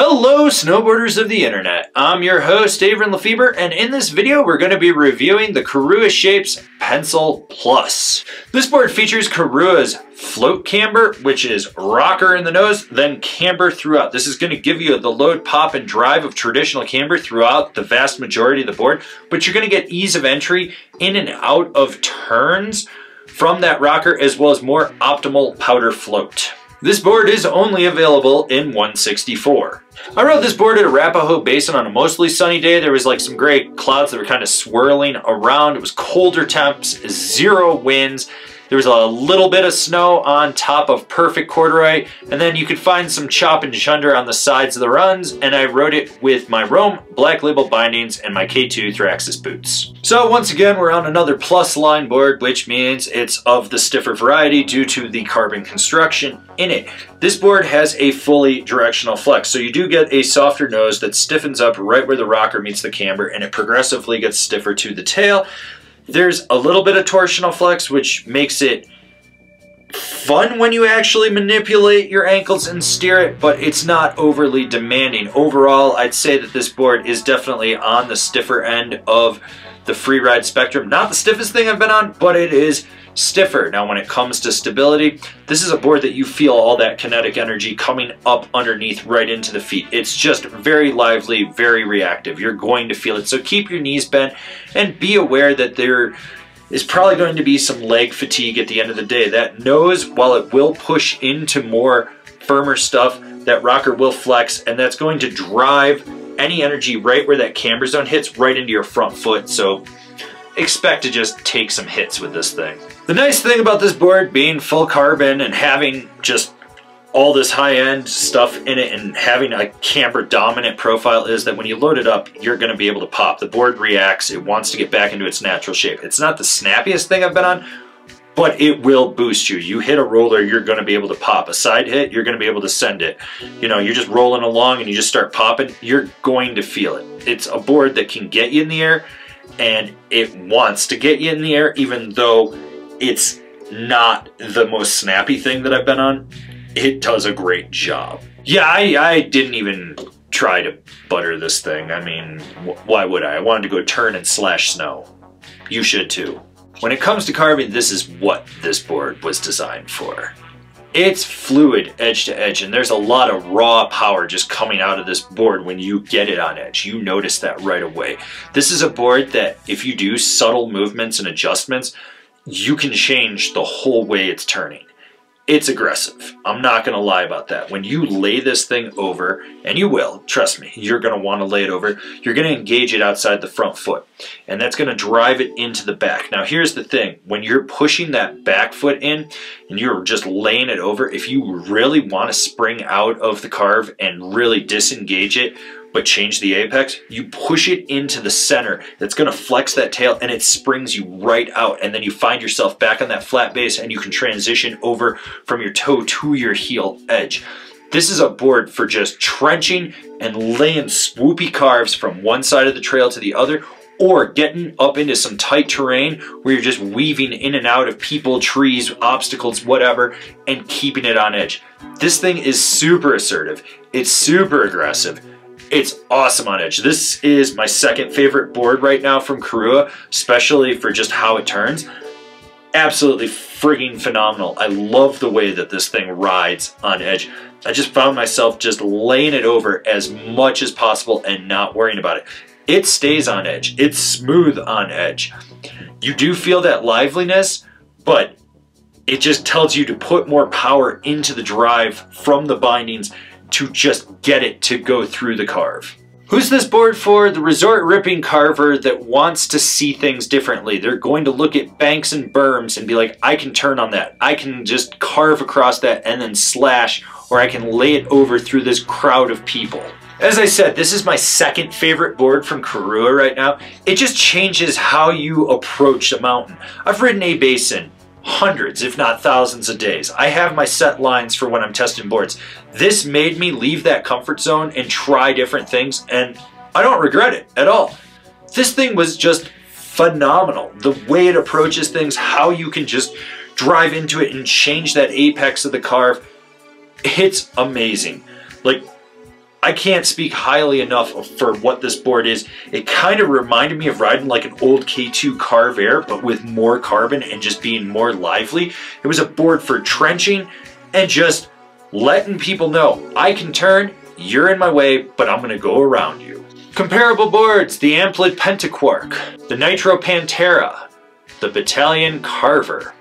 Hello, snowboarders of the internet. I'm your host, Avran LeFeber, and in this video, we're going to be reviewing the Korua Shapes Pencil Plus. This board features Korua's float camber, which is rocker in the nose, then camber throughout. This is going to give you the load, pop, and drive of traditional camber throughout the vast majority of the board, but you're going to get ease of entry in and out of turns from that rocker, as well as more optimal powder float. This board is only available in 164. I rode this board at Arapahoe Basin on a mostly sunny day. There was like some gray clouds that were kind of swirling around. It was colder temps, zero winds. There was a little bit of snow on top of perfect corduroy, and then you could find some chop and chunder on the sides of the runs, and I rode it with my Rome Black Label bindings and my K2 Thraxis boots. So once again, we're on another plus line board, which means it's of the stiffer variety due to the carbon construction in it. This board has a fully directional flex, so you do get a softer nose that stiffens up right where the rocker meets the camber, and it progressively gets stiffer to the tail. There's a little bit of torsional flex, which makes it fun when you actually manipulate your ankles and steer it, but it's not overly demanding. Overall, I'd say that this board is definitely on the stiffer end of the free ride spectrum. Not the stiffest thing I've been on, but it is stiffer. Now, when it comes to stability, this is a board that you feel all that kinetic energy coming up underneath right into the feet. It's just very lively, very reactive. You're going to feel it. So keep your knees bent and be aware that there is probably going to be some leg fatigue at the end of the day. That nose, while it will push into more firmer stuff, that rocker will flex and that's going to drive any energy right where that camber zone hits right into your front foot. So expect to just take some hits with this thing. The nice thing about this board being full carbon and having just all this high-end stuff in it and having a camber dominant profile is that when you load it up, you're going to be able to pop. The board reacts. It wants to get back into its natural shape. It's not the snappiest thing I've been on, but it will boost you. You hit a roller, you're going to be able to pop. A side hit, you're going to be able to send it. You know, you're just rolling along and you just start popping, you're going to feel it. It's a board that can get you in the air and it wants to get you in the air even though it's not the most snappy thing that I've been on. It does a great job. Yeah, I, I didn't even try to butter this thing. I mean, why would I? I wanted to go turn and slash snow. You should too. When it comes to carving, this is what this board was designed for. It's fluid edge to edge and there's a lot of raw power just coming out of this board when you get it on edge. You notice that right away. This is a board that if you do subtle movements and adjustments, you can change the whole way it's turning. It's aggressive. I'm not to lie about that. When you lay this thing over, and you will, trust me, you're want to lay it over, you're to engage it outside the front foot. And that's to drive it into the back. Now here's the thing. When you're pushing that back foot in, and you're just laying it over, if you really want to spring out of the carve and really disengage it but change the apex, you push it into the center. That's gonna flex that tail and it springs you right out. And then you find yourself back on that flat base and you can transition over from your toe to your heel edge. This is a board for just trenching and laying swoopy carves from one side of the trail to the other or getting up into some tight terrain where you're just weaving in and out of people, trees, obstacles, whatever, and keeping it on edge. This thing is super assertive. It's super aggressive. It's awesome on edge. This is my second favorite board right now from Korua, especially for just how it turns. Absolutely frigging phenomenal. I love the way that this thing rides on edge. I just found myself just laying it over as much as possible and not worrying about it. It stays on edge. It's smooth on edge. You do feel that liveliness, but it just tells you to put more power into the drive from the bindings to just get it to go through the carve. Who's this board for? The resort ripping carver that wants to see things differently. They're going to look at banks and berms and be like, I can turn on that. I can just carve across that and then slash, or I can lay it over through this crowd of people. As I said, this is my second favorite board from Korua right now. It just changes how you approach a mountain. I've ridden A-Basin hundreds, if not thousands of days. I have my set lines for when I'm testing boards. This made me leave that comfort zone and try different things, and I don't regret it at all. This thing was just phenomenal. The way it approaches things, how you can just drive into it and change that apex of the carve, it's amazing. Like, I can't speak highly enough for what this board is. It kind of reminded me of riding like an old K2 Carve Air, but with more carbon and just being more lively. It was a board for trenching and just letting people know I can turn, you're in my way, but I'm gonna go around you. Comparable boards, the Amplid Pentaquark, the Nitro Pantera, the Bataleon Carver.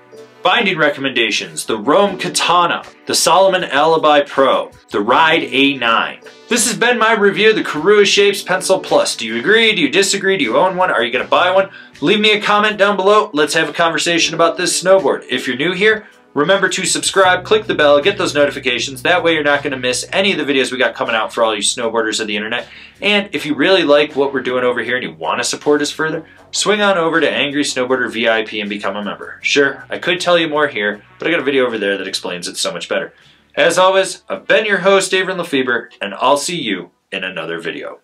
Binding recommendations, the Rome Katana, the Salomon Alibi Pro, the Ride A9. This has been my review of the Korua Shapes Pencil Plus. Do you agree? Do you disagree? Do you own one? Are you gonna buy one? Leave me a comment down below. Let's have a conversation about this snowboard. If you're new here, Remember to subscribe, click the bell, get those notifications. That way you're not going to miss any of the videos we got coming out for all you snowboarders of the internet. And if you really like what we're doing over here and you want to support us further, swing on over to Angry Snowboarder VIP and become a member. Sure, I could tell you more here, but I got a video over there that explains it so much better. As always, I've been your host, Avran LeFeber, and I'll see you in another video.